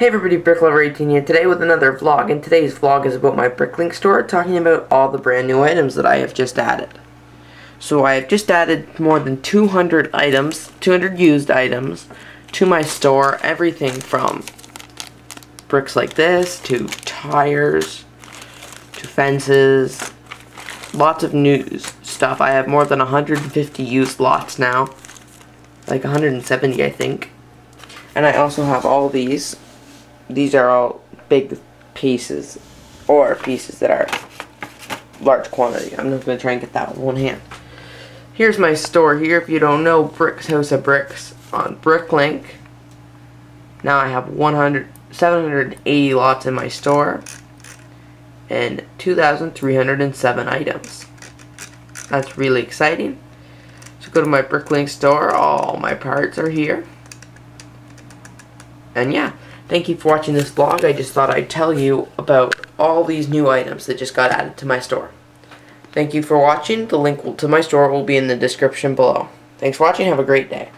Hey everybody, BrickLover18 here today with another vlog, and today's vlog is about my Bricklink store, talking about all the brand new items that I have just added. So I have just added more than 200 items, 200 used items, to my store, everything from bricks like this, to tires, to fences, lots of new stuff. I have more than 150 used lots now, like 170 I think. And I also have all these these are all big pieces or pieces that are large quantity. I'm just going to try and get that with one hand. Here's my store here. If you don't know, Bricks House of Bricks on Bricklink. Now I have 100, 780 lots in my store and 2,307 items. That's really exciting. So go to my Bricklink store. All my parts are here. And yeah. Thank you for watching this vlog. I just thought I'd tell you about all these new items that just got added to my store. Thank you for watching. The link to my store will be in the description below. Thanks for watching. Have a great day.